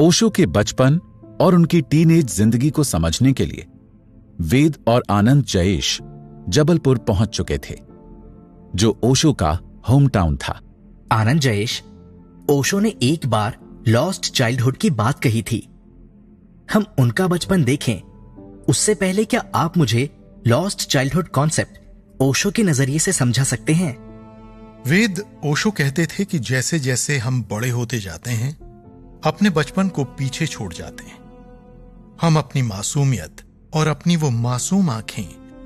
ओशो के बचपन और उनकी टीनेज ज़िंदगी को समझने के लिए वेद और आनंद जयेश जबलपुर पहुँच चुके थे जो ओशो का होम टाउन था। आनंद जयेश ओशो ने एक बार लॉस्ट चाइल्डहुड की बात कही थी। हम उनका बचपन देखें। उससे पहले क्या आप मुझे लॉस्ट चाइल्डहुड कॉन्सेप्ट ओशो के नज़रिए से समझा सकते हैं? वेद ओशो कहते थे कि जैसे जैसे हम बड़े होते जाते हैं अपने बचपन को पीछे छोड़ जाते हैं। हम अपनी मासूमियत और अपनी वो मासूम आँखें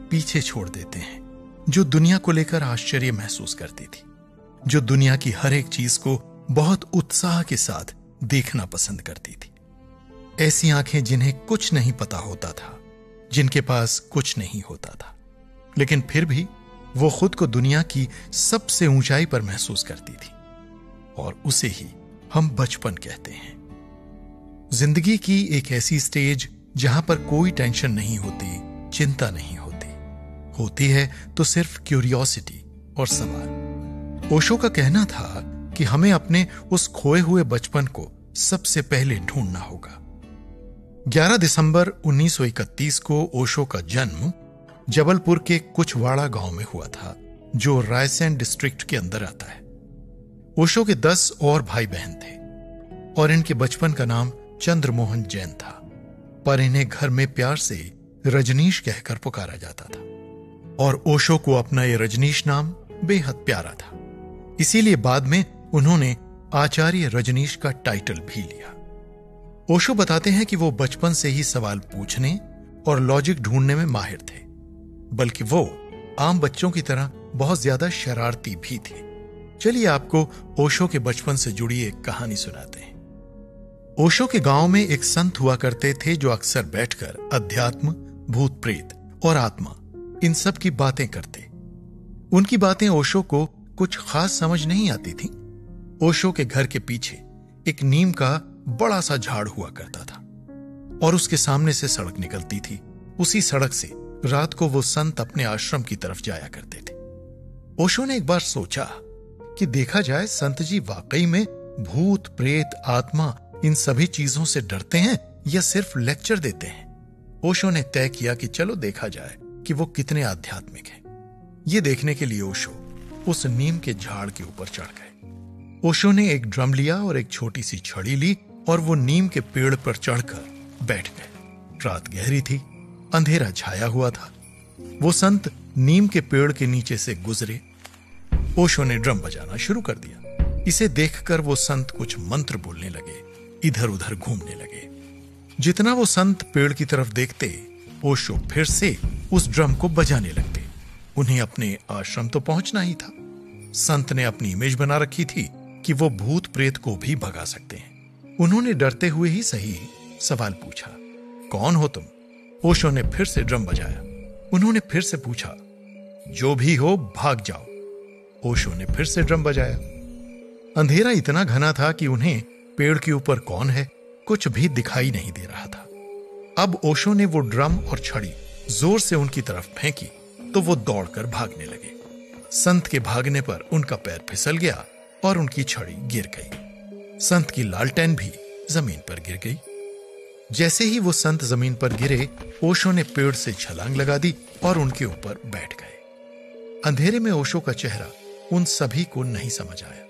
पीछे छोड़ देते हैं, जो दुनिया को लेकर आश्चर्य महसूस करती थी, जो दुनिया की हर एक चीज़ को बहुत उत्साह के साथ देखना पसंद करती थी। ऐसी आँखें जिन्हें कुछ नहीं पता होता था, जिनके पास कुछ नहीं होता था, लेकिन फिर भी वो खुद को दुनिया की सबसे ऊंचाई पर महसूस करती थी, और उसे ही हम बचपन कहते हैं। ज़िंदगी की एक ऐसी स्टेज जहाँ पर कोई टेंशन नहीं होती, चिंता नहीं होती। होती है तो सिर्फ़ क्यूरियोसिटी और सवाल। ओशो का कहना था कि हमें अपने उस खोए हुए बचपन को सबसे पहले ढूंढना होगा। 11 दिसंबर 1931 को ओशो का जन्म जबलपुर के कुछवाड़ा गाँव में हुआ था, जो रायसेन डिस्ट्रिक्ट के अंदर आता है। ओशो के दस और भाई बहन थे, और इनके बचपन का नाम चंद्रमोहन जैन था, पर इन्हें घर में प्यार से रजनीश कहकर पुकारा जाता था, और ओशो को अपना ये रजनीश नाम बेहद प्यारा था। इसीलिए बाद में उन्होंने आचार्य रजनीश का टाइटल भी लिया। ओशो बताते हैं कि वो बचपन से ही सवाल पूछने और लॉजिक ढूँढने में माहिर थे, बल्कि वो आम बच्चों की तरह बहुत ज़्यादा शरारती भी थे। चलिए आपको ओशो के बचपन से जुड़ी एक कहानी सुनाते हैं। ओशो के गाँव में एक संत हुआ करते थे जो अक्सर बैठकर अध्यात्म भूत प्रेत और आत्मा, इन सब की बातें करते। उनकी बातें ओशो को कुछ खास समझ नहीं आती थी। ओशो के घर के पीछे एक नीम का बड़ा सा झाड़ हुआ करता था और उसके सामने से सड़क निकलती थी। उसी सड़क से रात को वो संत अपने आश्रम की तरफ़ जाया करते थे। ओशो ने एक बार सोचा कि देखा जाए, संत जी वाकई में भूत, प्रेत, आत्मा इन सभी चीज़ों से डरते हैं या सिर्फ़ लेक्चर देते हैं? ओशो ने तय किया कि चलो देखा जाए कि वो कितने आध्यात्मिक हैं। ये देखने के लिए ओशो उस नीम के झाड़ के ऊपर चढ़ गए। ओशो ने एक ड्रम लिया और एक छोटी सी छड़ी ली और वो नीम के पेड़ पर चढ़कर बैठ गए। रात गहरी थी, अंधेरा छाया हुआ था। वो संत नीम के पेड़ के नीचे से गुजरे ओशो ने ड्रम बजाना शुरू कर दिया। इसे देखकर वो संत कुछ मंत्र बोलने लगे इधर उधर घूमने लगे। जितना वो संत पेड़ की तरफ़ देखते ओशो फिर से उस ड्रम को बजाने लगते। उन्हें अपने आश्रम तो पहुँचना ही था। संत ने अपनी इमेज बना रखी थी कि वो भूत प्रेत को भी भगा सकते हैं। उन्होंने डरते हुए ही सही सवाल पूछा, कौन हो तुम? ओशो ने फिर से ड्रम बजाया। उन्होंने फिर से पूछा, जो भी हो, भाग जाओ। ओशो ने फिर से ड्रम बजाया। अंधेरा इतना घना था कि उन्हें पेड़ के ऊपर कौन है, कुछ भी दिखाई नहीं दे रहा था। अब ओशो ने वो ड्रम और छड़ी ज़ोर से उनकी तरफ़ फेंकी तो वो दौड़कर भागने लगे। संत के भागने पर उनका पैर फिसल गया और उनकी छड़ी गिर गई। संत की लालटेन भी ज़मीन पर गिर गई। जैसे ही वो संत ज़मीन पर गिरे, ओशो ने पेड़ से छलांग लगा दी और उनके ऊपर बैठ गए। अंधेरे में ओशो का चेहरा उन सभी को नहीं समझ आया।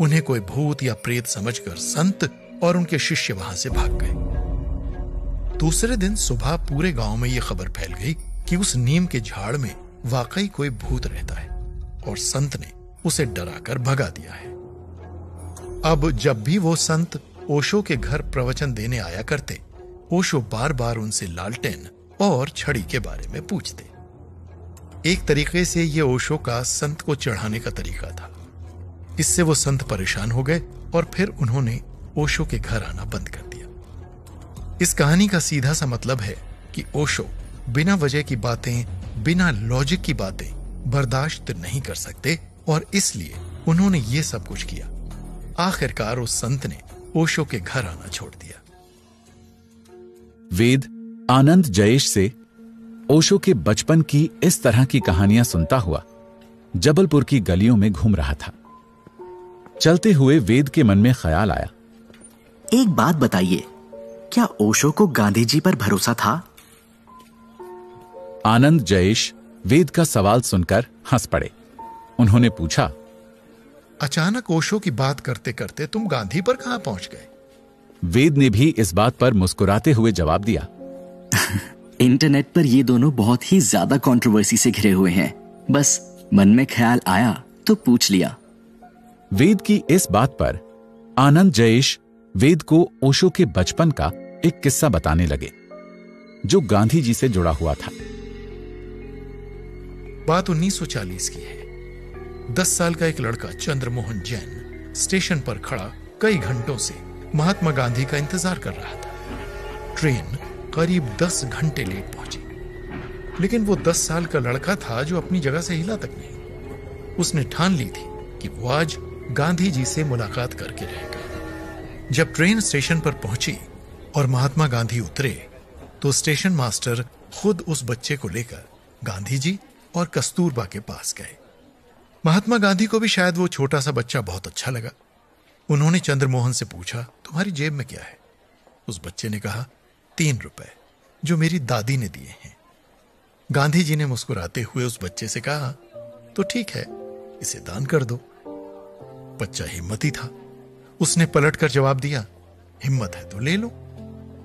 उन्हें कोई भूत या प्रेत समझकर संत और उनके शिष्य वहाँ से भाग गए। दूसरे दिन सुबह पूरे गाँव में यह खबर फैल गई कि उस नीम के झाड़ में वाकई कोई भूत रहता है और संत ने उसे डराकर भगा दिया है। अब जब भी वो संत ओशो के घर प्रवचन देने आया करते, ओशो बार बार उनसे लालटेन और छड़ी के बारे में पूछते। एक तरीके से यह ओशो का संत को चढ़ाने का तरीका था। इससे वो संत परेशान हो गए और फिर उन्होंने ओशो के घर आना बंद कर दिया। इस कहानी का सीधा सा मतलब है कि ओशो बिना वजह की बातें, बिना लॉजिक की बातें बर्दाश्त नहीं कर सकते और इसलिए उन्होंने ये सब कुछ किया। आखिरकार उस संत ने ओशो के घर आना छोड़ दिया। वेद आनंद जयेश से ओशो के बचपन की इस तरह की कहानियाँ सुनता हुआ जबलपुर की गलियों में घूम रहा था। चलते हुए वेद के मन में ख्याल आया। एक बात बताइए क्या ओशो को गांधी जी पर भरोसा था? आनंद जयेश वेद का सवाल सुनकर हंस पड़े। उन्होंने पूछा अचानक ओशो की बात करते करते तुम गांधी पर कहाँ पहुँच गए? वेद ने भी इस बात पर मुस्कुराते हुए जवाब दिया इंटरनेट पर ये दोनों बहुत ही ज़्यादा कंट्रोवर्सी से घिरे हुए हैं। बस मन में ख्याल आया तो पूछ लिया। वेद की इस बात पर आनंद जयेश वेद को ओशो के बचपन का एक किस्सा बताने लगे जो गांधी जी से जुड़ा हुआ था। बात 1940 की है। दस साल का एक लड़का चंद्रमोहन जैन स्टेशन पर खड़ा कई घंटों से महात्मा गांधी का इंतज़ार कर रहा था। ट्रेन करीब दस घंटे लेट पहुँची। लेकिन वो दस साल का लड़का था जो अपनी जगह से हिला तक नहीं। उसने ठान ली थी कि वो आज गांधी जी से मुलाकात करके रहेगा जब ट्रेन स्टेशन पर पहुँची और महात्मा गांधी उतरे तो स्टेशन मास्टर खुद उस बच्चे को लेकर गांधी जी और कस्तूरबा के पास गए। महात्मा गांधी को भी शायद वो छोटा सा बच्चा बहुत अच्छा लगा। उन्होंने चंद्रमोहन से पूछा, तुम्हारी जेब में क्या है? उस बच्चे ने कहा तीन रुपए जो मेरी दादी ने दिए हैं। गांधी जी ने मुस्कुराते हुए उस बच्चे से कहा तो ठीक है, इसे दान कर दो। बच्चा हिम्मती था। उसने पलटकर जवाब दिया, हिम्मत है तो ले लो,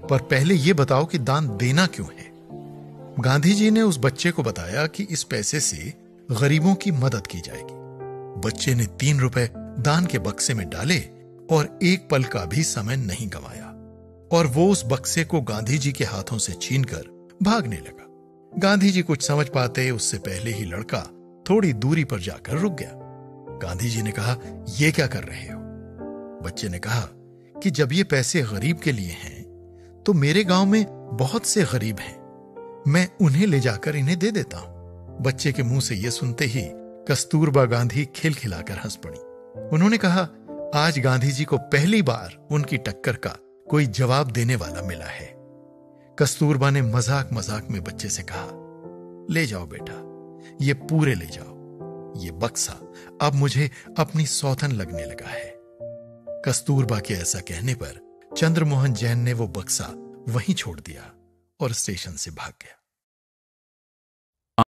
पर पहले यह बताओ कि दान देना क्यों है? गांधी जी ने उस बच्चे को बताया कि इस पैसे से गरीबों की मदद की जाएगी। बच्चे ने तीन रुपए दान के बक्से में डाले और एक पल का भी समय नहीं गंवाया। और वो उस बक्से को गांधी जी के हाथों से छीनकर भागने लगा। गांधी जी कुछ समझ पाते, उससे पहले ही लड़का थोड़ी दूरी पर जाकर रुक गया। गांधी जी ने कहा यह क्या कर रहे हो? बच्चे ने कहा कि, जब ये पैसे गरीब के लिए हैं तो मेरे गाँव में बहुत से गरीब हैं। मैं उन्हें ले जाकर इन्हें दे देता हूँ। बच्चे के मुँह से यह सुनते ही कस्तूरबा गांधी खिलखिलाकर हंस पड़ी। उन्होंने कहा, आज गांधी जी को पहली बार उनकी टक्कर का कोई जवाब देने वाला मिला है। कस्तूरबा ने मज़ाक मज़ाक में बच्चे से कहा, ले जाओ बेटा, ये पूरे ले जाओ। ये बक्सा, अब मुझे अपनी सौथन लगने लगा है। कस्तूरबा के ऐसा कहने पर चंद्रमोहन जैन ने वो बक्सा वहीं छोड़ दिया और स्टेशन से भाग गया।